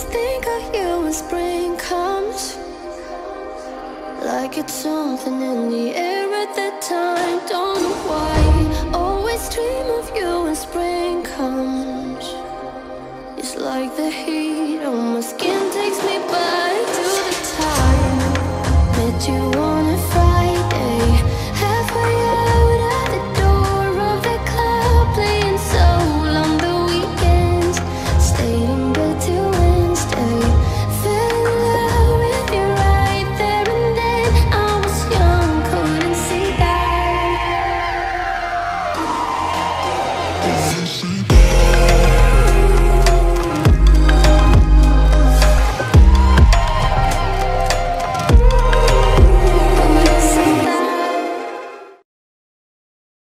always think of you when spring comes. Like it's something in the air at that time. Don't know why. Always dream of you when spring comes. It's like the heat on my skin takes me back to the time met you. I see.